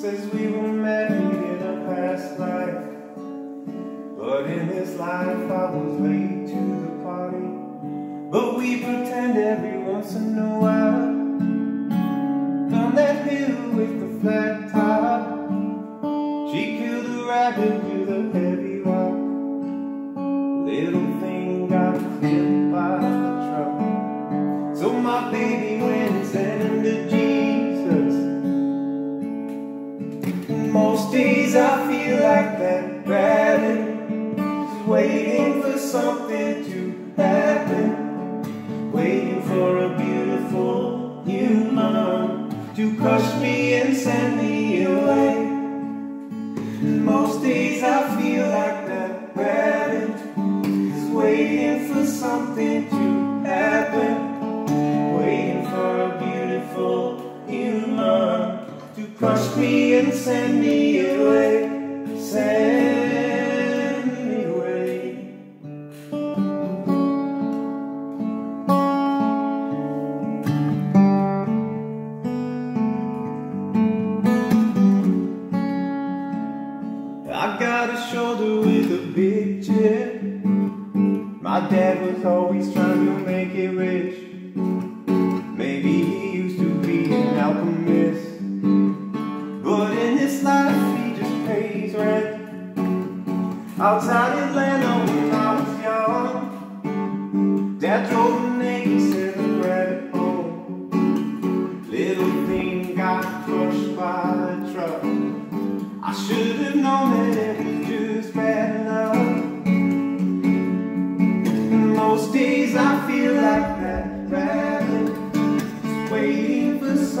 Says we were married in a past life. But in this life I was late to the party. But we pretend every once in a while. Hill with the flat top. She killed a rabbit with a heavy rock. Little thing got killed by the truck. So my baby went and sent him to Jesus. Most days I feel like that rabbit is waiting for something to happen, waiting for a beautiful to crush me and send me away. Most days I feel like that rabbit is waiting for something to happen, waiting for a beautiful human to crush me and send me away, My dad was always trying to make it rich. Maybe he used to be an alchemist. But in this life, he just pays rent. Outside Atlanta when I was young, Dad drove an 87 rabbit home. Little thing got crushed by a truck. I should have known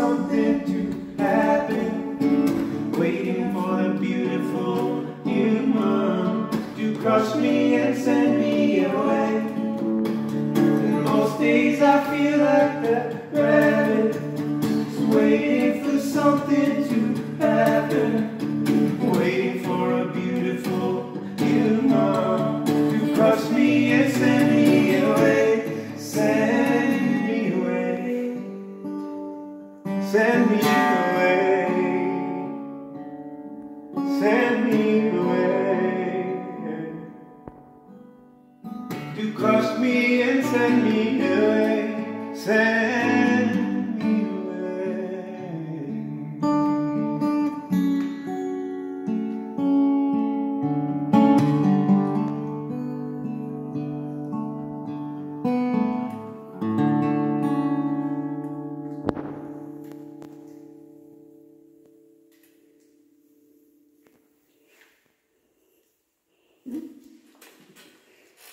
something to happen, waiting for a beautiful human to crush me and send me away. And Most days I feel like that rabbit, just waiting for something to me away, send me away, to crush me and send me away, send